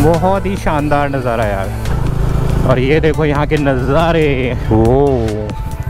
बहुत ही शानदार नज़ारा यार। और ये देखो यहाँ के नज़ारे। वो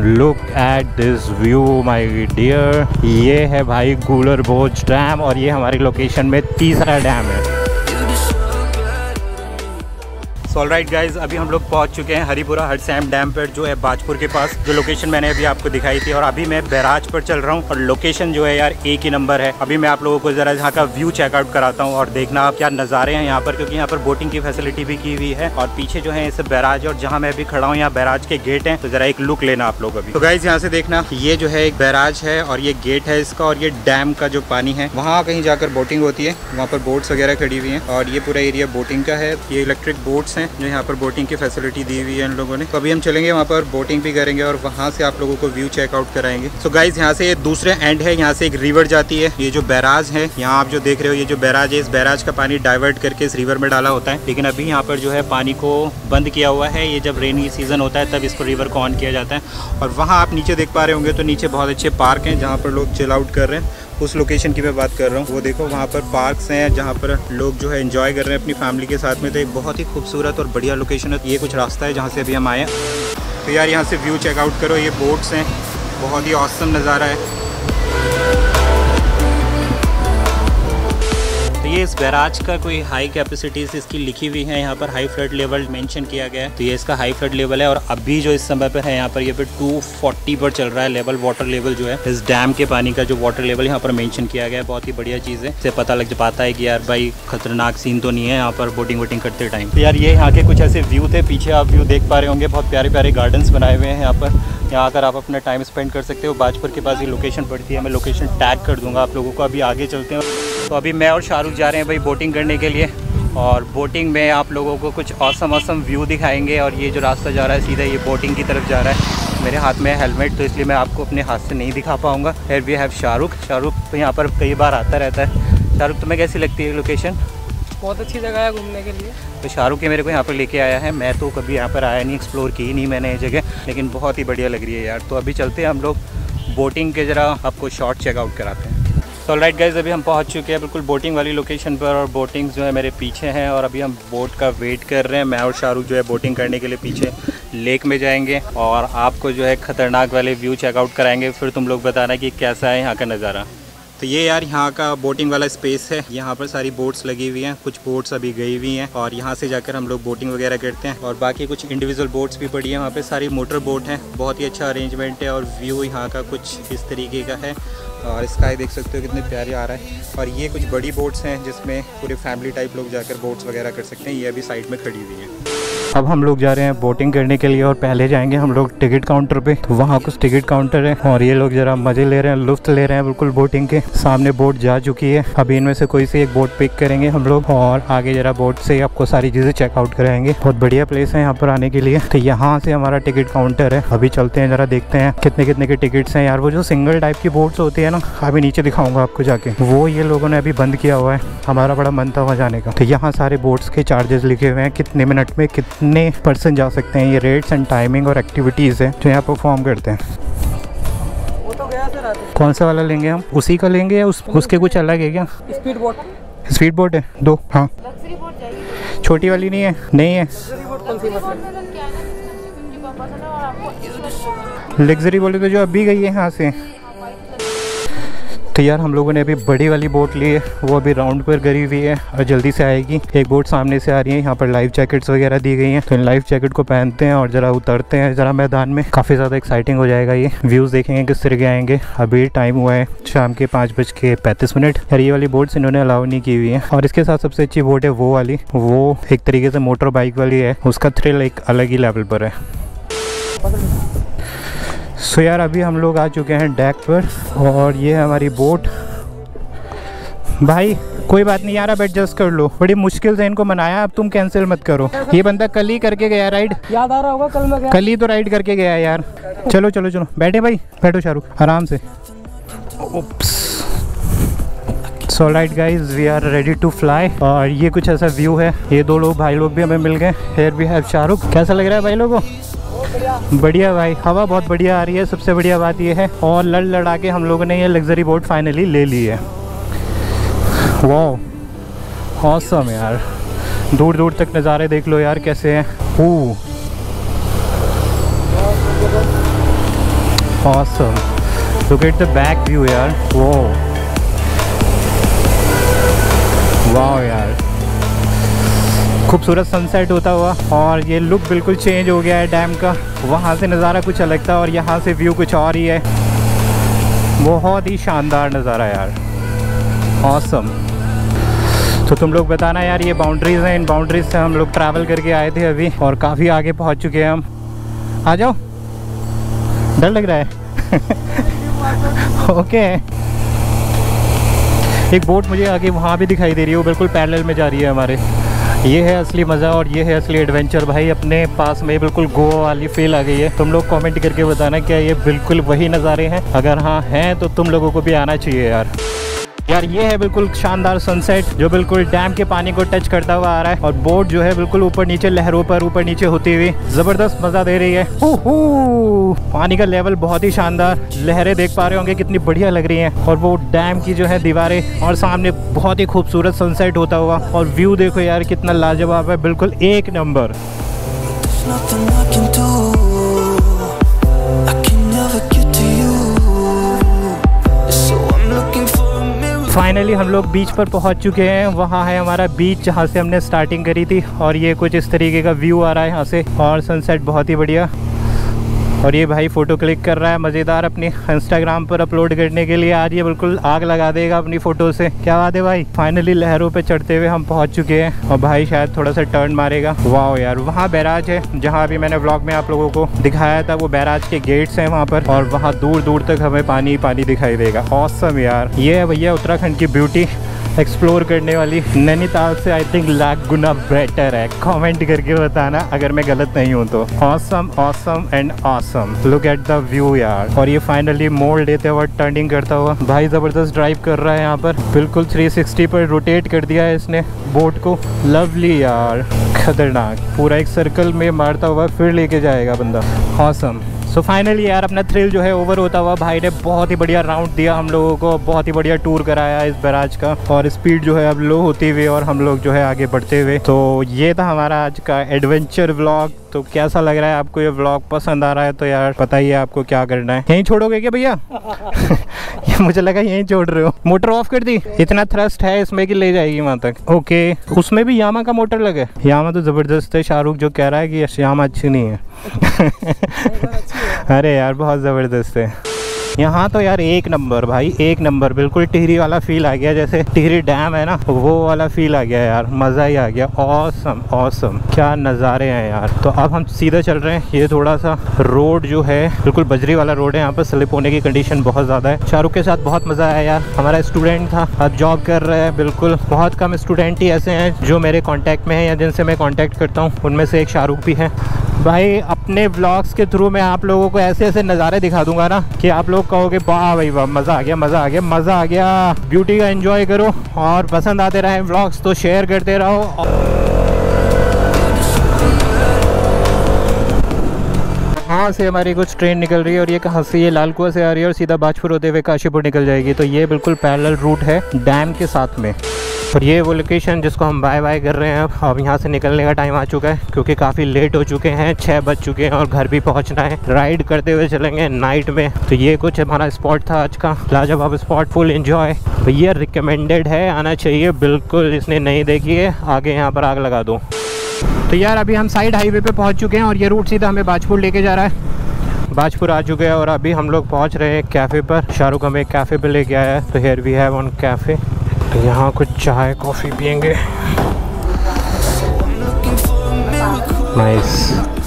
look at this view my dear ये है भाई गूलर बोज डैम और ये हमारी लोकेशन में तीसरा डैम है। सॉल राइट गाइज़ अभी हम लोग पहुँच चुके हैं हरिपुरा हरसैम डैम पर, जो है बाजपुर के पास। जो लोकेशन मैंने अभी आपको दिखाई थी, और अभी मैं बैराज पर चल रहा हूँ, और लोकेशन जो है यार एक ही नंबर है। अभी मैं आप लोगों को जरा यहाँ का व्यू चेकआउट कराता हूँ, और देखना आप क्या नज़ारे हैं यहाँ पर, क्योंकि यहाँ पर बोटिंग की फैसिलिटी भी की हुई है, और पीछे जो है इस बैराज, और जहाँ मैं अभी खड़ा हूँ, यहाँ बैराज के गेट है। तो जरा एक लुक लेना आप लोग अभी। तो गाइज़ यहाँ से देखना, ये जो है एक बैराज है, और ये गेट है इसका, और ये डैम का जो पानी है, वहाँ कहीं जाकर बोटिंग होती है। वहाँ पर बोट्स वगैरह खड़ी हुई है, और ये पूरा एरिया बोटिंग का है। ये इलेक्ट्रिक बोट्स हैं, जो यहाँ पर बोटिंग की फैसिलिटी दी हुई है इन लोगों ने। तो अभी हम चलेंगे, वहाँ पर बोटिंग भी करेंगे और वहाँ से आप लोगों को व्यू चेकआउट कराएँगे। सो गाइज़ यहाँ से दूसरे एंड है, यहाँ से एक रिवर जाती है। ये जो बैराज है, यहाँ आप जो देख रहे हो, ये जो बैराज है, इस बैराज का पानी डाइवर्ट करके इस रिवर में डाला होता है। लेकिन अभी यहाँ पर जो है पानी को बंद किया हुआ है। ये जब रेनी सीज़न होता है, तब इसको रिवर को ऑन किया जाता है। और वहाँ आप नीचे देख पा रहे होंगे तो नीचे बहुत अच्छे पार्क हैं, जहाँ पर लोग चिल आउट कर रहे हैं। उस लोकेशन की मैं बात कर रहा हूँ। वो देखो, वहाँ पर पार्क्स हैं, जहाँ पर लोग जो है एंजॉय कर रहे हैं अपनी फैमिली के साथ में। तो एक बहुत ही खूबसूरत और बढ़िया लोकेशन है। ये कुछ रास्ता है जहाँ से अभी हम आए तो यार, यहाँ से व्यू चेकआउट करो। ये बोट्स हैं। बहुत ही औसम नज़ारा है। ये इस बैराज का कोई हाई कैपेसिटीज इसकी लिखी हुई है, यहाँ पर हाई फ्लड लेवल मेंशन किया गया है। तो ये इसका हाई फ्लड लेवल है और अभी जो इस समय पर है, यहाँ पर ये पे 240 पर चल रहा है लेवल वाटर लेवल जो है। इस डैम के पानी का जो वाटर लेवल यहाँ पर मेंशन किया गया है, बहुत ही बढ़िया चीज़ है। इससे पता लग पाता है कि यार भाई, खतरनाक सीन तो नहीं है यहाँ पर बोटिंग वोटिंग करते टाइम तो यार ये यहाँ के कुछ ऐसे व्यू थे, पीछे आप व्यू देख पा रहे होंगे, बहुत प्यारे प्यारे गार्डन्स बनाए हुए हैं यहाँ पर। यहाँ आकर आप अपना टाइम स्पेंड कर सकते हो। बाजपुर के पास ये लोकेशन पड़ती है, मैं लोकेशन टैग कर दूँगा, आप लोगों को अभी आगे चलते हैं। तो अभी मैं और शाहरुख जा रहे हैं भाई बोटिंग करने के लिए और बोटिंग में आप लोगों को कुछ औसम औसम व्यू दिखाएँगे और ये जो रास्ता जा रहा है सीधा ये बोटिंग की तरफ़ जा रहा है। मेरे हाथ में हेलमेट तो इसलिए मैं आपको अपने हाथ से नहीं दिखा पाऊँगा। फिर वी हैव शाहरुख। शाहरुख तो यहाँ पर कई बार आता रहता है। शाहरुख तुम्हें कैसी लगती है लोकेशन बहुत अच्छी जगह है घूमने के लिए। तो शाहरुख मेरे को यहाँ पर लेके आया है। मैं तो कभी यहाँ पर आया नहीं एक्सप्लोर की नहीं मैंने ये जगह लेकिन बहुत ही बढ़िया लग रही है यार। तो अभी चलते हैं हम लोग बोटिंग के ज़रा आपको शॉर्ट चेकआउट कराते हैं। तो राइट गाइज़ अभी हम पहुँच चुके हैं बिल्कुल बोटिंग वाली लोकेशन पर और बोटिंग जो है मेरे पीछे हैं और अभी हम बोट का वेट कर रहे हैं। मैं और शाहरुख जो है बोटिंग करने के लिए पीछे लेक में जाएँगे और आपको जो है ख़तरनाक वाले व्यू चेकआउट कराएँगे। फिर तुम लोग बताना कि कैसा है यहाँ का नज़ारा। तो ये यार यहाँ का बोटिंग वाला स्पेस है। यहाँ पर सारी बोट्स लगी हुई हैं। कुछ बोट्स अभी गई हुई हैं और यहाँ से जाकर हम लोग बोटिंग वगैरह करते हैं और बाकी कुछ इंडिविजुअल बोट्स भी पड़ी हैं। वहाँ पे सारी मोटर बोट हैं। बहुत ही अच्छा अरेंजमेंट है और व्यू यहाँ का कुछ इस तरीके का है। और स्काई देख सकते हो कितने प्यारे आ रहा है। और ये कुछ बड़ी बोट्स हैं जिसमें पूरे फैमिली टाइप लोग जाकर बोट्स वगैरह कर सकते हैं। ये अभी साइड में खड़ी हुई है। अब हम लोग जा रहे हैं बोटिंग करने के लिए और पहले जाएँगे हम लोग टिकट काउंटर पे। तो वहाँ कुछ टिकट काउंटर है और ये लोग जरा मज़े ले रहे हैं, लुफ्त ले रहे हैं बिल्कुल बोटिंग के। सामने बोट जा चुकी है। अभी इनमें से कोई सी एक बोट पिक करेंगे हम लोग और आगे जरा बोट से आपको सारी चीज़ें चेकआउट कराएँगे। बहुत बढ़िया प्लेस है यहाँ पर आने के लिए। तो यहाँ से हमारा टिकट काउंटर है। अभी चलते हैं जरा देखते हैं कितने कितने के टिकट्स हैं यार। वो जो सिंगल टाइप की बोट्स होती है ना, अभी नीचे दिखाऊँगा आपको जाके। वो ये लोगों ने अभी बंद किया हुआ है। हमारा बड़ा मन था वहाँ जाने का। तो यहाँ सारे बोट्स के चार्जेस लिखे हुए हैं। कितने मिनट में कितने परसेंट जा सकते हैं? ये रेट्स एंड टाइमिंग और एक्टिविटीज़ है जो यहाँ परफॉर्म करते हैं। वो तो गया सर कौन सा वाला लेंगे हम? उसी का लेंगे या उस, उसके कुछ अलग है क्या? स्पीड बोट स्पीड बोट है दो हाँ। छोटी वाली नहीं है? नहीं है। बोट कौन सी मतलब लग्जरी बोले तो जो अभी गई है यहाँ से। तो यार हम लोगों ने अभी बड़ी वाली बोट ली है, वो अभी राउंड पर गरी हुई है और जल्दी से आएगी। एक बोट सामने से आ रही है, यहाँ पर लाइफ जैकेट्स वगैरह दी गई हैं। तो इन लाइफ जैकेट को पहनते हैं और ज़रा उतरते हैं, ज़रा मैदान में। काफ़ी ज़्यादा एक्साइटिंग हो जाएगा ये। व्यूज़ देखेंगे किस तरह के आएँगे। अभी टाइम हुआ है शाम के पाँच बज के पैंतीस मिनट। यार ये वाली बोट्स इन्होंने अलाउ नहीं की हुई है। और इसके साथ सबसे अच्छी बोट है वो वाली। वो एक तरीके से मोटर बाइक वाली है। उसका थ्रिल एक अलग ही लेवल पर है। सो यार अभी हम लोग आ चुके हैं डैक पर और ये है हमारी बोट भाई कोई बात नहीं यार अब एडजस्ट कर लो। बड़ी मुश्किल से इनको मनाया अब तुम कैंसिल मत करो। ये बंदा कल ही करके गया राइड याद आ रहा होगा कल मैं कल ही तो राइड करके गया यार। चलो चलो चलो। बैठे भाई बैठो शाहरुख आराम से। So right guys we are ready to fly और ये कुछ ऐसा व्यू है। ये दो लोग भाई लोग भी हमें मिल गए। Here we have Shahrukh. कैसा लग रहा है भाई लोगों? बढ़िया। भाई, हवा बहुत बढ़िया आ रही है, सबसे बढ़िया बात ये है। और लड़ लड़ा के हम लोगों ने ये लग्जरी बोट फाइनली ले ली है। वाह औसम यार। दूर दूर तक नज़ारे देख लो यार, कैसे हैं। Oh awesome look at the back view यार। वो वाह यार। खूबसूरत सनसेट होता हुआ और ये लुक बिल्कुल चेंज हो गया है डैम का। वहाँ से नज़ारा कुछ अलग था और यहाँ से व्यू कुछ और ही है। बहुत ही शानदार नज़ारा यार। ऑसम तो तुम लोग बताना यार, ये बाउंड्रीज़ हैं। इन बाउंड्रीज से हम लोग ट्रैवल करके आए थे अभी और काफ़ी आगे पहुँच चुके हैं हम। आ जाओ। डर लग रहा है। ओके एक बोट मुझे आगे वहाँ भी दिखाई दे रही है। वो बिल्कुल पैरेलल में जा रही है हमारे। ये है असली मज़ा और ये है असली एडवेंचर भाई, अपने पास में बिल्कुल गोवा वाली फील आ गई है। तुम लोग कमेंट करके बताना क्या ये बिल्कुल वही नज़ारे हैं? अगर हाँ हैं तो तुम लोगों को भी आना चाहिए यार। यार, ये है बिल्कुल शानदार सनसेट जो बिल्कुल डैम के पानी को टच करता हुआ आ रहा है और बोट जो है बिल्कुल ऊपर नीचे, लहरों पर ऊपर नीचे होती हुई ज़बरदस्त मज़ा दे रही है। पानी का लेवल बहुत ही शानदार। लहरें देख पा रहे होंगे कितनी बढ़िया लग रही हैं। और वो डैम की जो है दीवारें और सामने बहुत ही खूबसूरत सनसेट होता हुआ। और व्यू देखो यार, कितना लाजवाब है। बिल्कुल एक नंबर फाइनली हम लोग बीच पर पहुँच चुके हैं। वहाँ है हमारा बीच जहाँ से हमने स्टार्टिंग करी थी। और ये कुछ इस तरीके का व्यू आ रहा है यहाँ से। और सनसेट बहुत ही बढ़िया। और ये भाई फ़ोटो क्लिक कर रहा है मज़ेदार अपने इंस्टाग्राम पर अपलोड करने के लिए। आज ये बिल्कुल आग लगा देगा अपनी फ़ोटो से। क्या बात है भाई? फाइनली लहरों पे चढ़ते हुए हम पहुँच चुके हैं और भाई शायद थोड़ा सा टर्न मारेगा। वाह यार, वहाँ बैराज है, जहाँ अभी मैंने ब्लॉग में आप लोगों को दिखाया था, वो बैराज के गेट्स हैं वहाँ पर और वहाँ दूर दूर तक हमें पानी पानी दिखाई देगा। औसम यार। ये है भैया उत्तराखंड की ब्यूटी एक्सप्लोर करने वाली नैनीताल से आई थिंक लाख गुना बेटर है। कमेंट करके बताना अगर मैं गलत नहीं हूँ तो। Awesome awesome and awesome look at the view यार। और ये फाइनली मोड़ लेते हुए टर्निंग करता हुआ। भाई ज़बरदस्त ड्राइव कर रहा है यहाँ पर। बिल्कुल 360 पर रोटेट कर दिया है इसने बोट को। लवली यार। खतरनाक। पूरा एक सर्कल में मारता हुआ फिर लेके जाएगा बंदा। ऑसम सो so फाइनली यार, अपना थ्रिल जो है ओवर होता हुआ भाई ने बहुत ही बढ़िया राउंड दिया हम लोगों को, बहुत ही बढ़िया टूर कराया इस बैराज का। और स्पीड जो है अब लो होती हुई और हम लोग जो है आगे बढ़ते हुए। तो ये था हमारा आज का एडवेंचर व्लॉग तो कैसा लग रहा है? आपको ये ब्लॉग पसंद आ रहा है तो यार पता ही है आपको क्या करना है। यहीं छोड़ोगे क्या भैया? मुझे लगा यहीं छोड़ रहे हो। मोटर ऑफ़ कर दी। इतना थ्रस्ट है इसमें कि ले जाएगी वहाँ तक। ओके उसमें भी यामा का मोटर लगे यामा तो ज़बरदस्त है। शाहरुख जो कह रहा है कि यामा अच्छी नहीं है। अरे यार बहुत ज़बरदस्त है। यहाँ तो यार एक नंबर भाई, एक नंबर। बिल्कुल टिहरी वाला फील आ गया, जैसे टिहरी डैम है ना, वो वाला फील आ गया यार। मज़ा ही आ गया। औसम औसम क्या नज़ारे हैं यार। तो अब हम सीधे चल रहे हैं। ये थोड़ा सा रोड जो है, बिल्कुल बजरी वाला रोड है। यहाँ पर स्लिप होने की कंडीशन बहुत ज़्यादा है। शाहरुख के साथ बहुत मज़ा आया यार। हमारा स्टूडेंट था, अब जॉब कर रहे हैं, बिल्कुल। बहुत कम स्टूडेंट ही ऐसे हैं, जो मेरे कॉन्टैक्ट में है या जिनसे मैं कॉन्टैक्ट करता हूँ। उनमें से एक शाहरुख भी है। भाई, अपने ब्लॉग्स के थ्रू मैं आप लोगों को ऐसे ऐसे नज़ारे दिखा दूँगा ना कि आप लोग कहोगे, वाह भाई, वाह, मज़ा आ गया, मज़ा आ गया, मज़ा आ गया। ब्यूटी का एंजॉय करो और पसंद आते रहे ब्लॉग्स तो शेयर करते रहो यहाँ से हमारी कुछ ट्रेन निकल रही है और ये कहाँ से, ये लाल कुआ से आ रही है और सीधा बाजपुर होते हुए काशीपुर निकल जाएगी। तो ये बिल्कुल पैरल रूट है डैम के साथ में। और ये वो लोकेशन जिसको हम बाय बाय कर रहे हैं अब अब यहाँ से निकलने का टाइम आ चुका है क्योंकि काफ़ी लेट हो चुके हैं छः बज चुके हैं और घर भी पहुँचना है। राइड करते हुए चलेंगे नाइट में। तो ये कुछ हमारा स्पॉट था आज का। लाजवाब स्पॉट फुल इन्जॉय भैया रिकमेंडेड है, आना चाहिए। बिल्कुल इसने नहीं देखी है। आगे यहाँ पर आग लगा दो। तो यार अभी हम साइड हाईवे पे पहुँच चुके हैं और ये रूट सीधा हमें बाजपुर लेके जा रहा है। बाजपुर आ चुके हैं और अभी हम लोग पहुँच रहे हैं कैफ़े पर। शाहरुख हमें कैफ़े पे लेके आया है। तो here we have on cafe तो यहाँ कुछ चाय कॉफ़ी पियेंगे। नाइस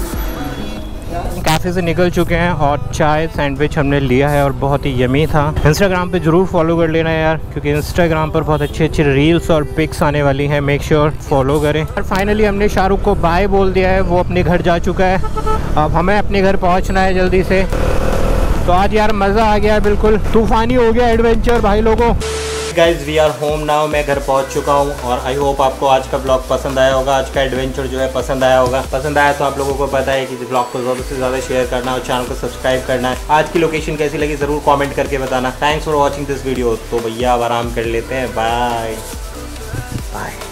कैफ़े से निकल चुके हैं और चाय सैंडविच हमने लिया है और बहुत ही यमी था। इंस्टाग्राम पे ज़रूर फॉलो कर लेना यार, क्योंकि इंस्टाग्राम पर बहुत अच्छी अच्छी रील्स और पिक्स आने वाली हैं। मेक श्योर फॉलो करें। और फाइनली हमने शाहरुख को बाय बोल दिया है, वो अपने घर जा चुका है। अब हमें अपने घर पहुँचना है जल्दी से। तो आज यार मज़ा आ गया बिल्कुल। तूफ़ानी हो गया एडवेंचर भाई लोगों। Guys we are home now मैं घर पहुँच चुका हूँ और आई होप आपको आज का ब्लॉग पसंद आया होगा। आज का एडवेंचर जो है पसंद आया होगा। पसंद आया तो आप लोगों को पता है कि ब्लॉग को ज़्यादा से ज़्यादा शेयर करना और चैनल को सब्सक्राइब करना है। आज की लोकेशन कैसी लगी ज़रूर कॉमेंट करके बताना। Thanks for watching this video तो भैया आप आराम कर लेते हैं। Bye bye